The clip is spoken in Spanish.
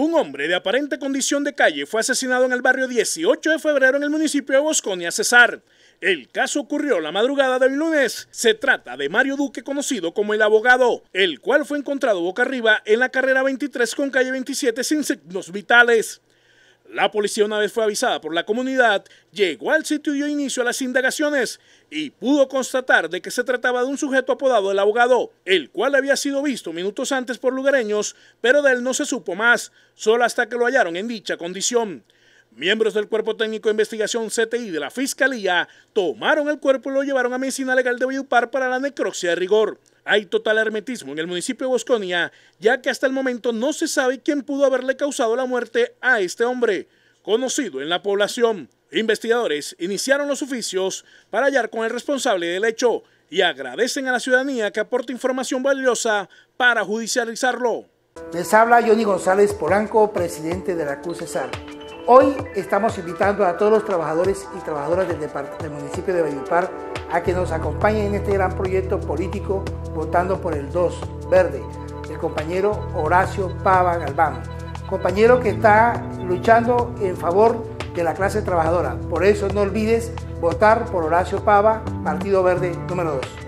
Un hombre de aparente condición de calle fue asesinado en el barrio 18 de febrero en el municipio de Bosconia, Cesar. El caso ocurrió la madrugada del lunes. Se trata de Mario Duque, conocido como el abogado, el cual fue encontrado boca arriba en la carrera 23 con calle 27 sin signos vitales. La policía, una vez fue avisada por la comunidad, llegó al sitio y dio inicio a las indagaciones y pudo constatar de que se trataba de un sujeto apodado el abogado, el cual había sido visto minutos antes por lugareños, pero de él no se supo más, solo hasta que lo hallaron en dicha condición. Miembros del Cuerpo Técnico de Investigación CTI de la Fiscalía tomaron el cuerpo y lo llevaron a Medicina Legal de Valledupar para la necropsia de rigor. Hay total hermetismo en el municipio de Bosconia, ya que hasta el momento no se sabe quién pudo haberle causado la muerte a este hombre, conocido en la población. Investigadores iniciaron los oficios para hallar con el responsable del hecho y agradecen a la ciudadanía que aporte información valiosa para judicializarlo. Les habla Johnny González Polanco, presidente de la Cruz Cesar. Hoy estamos invitando a todos los trabajadores y trabajadoras del, municipio de Valledupar a que nos acompañen en este gran proyecto político votando por el 2 verde, el compañero Horacio Pava Galván, compañero que está luchando en favor de la clase trabajadora. Por eso no olvides votar por Horacio Pava, Partido Verde número 2.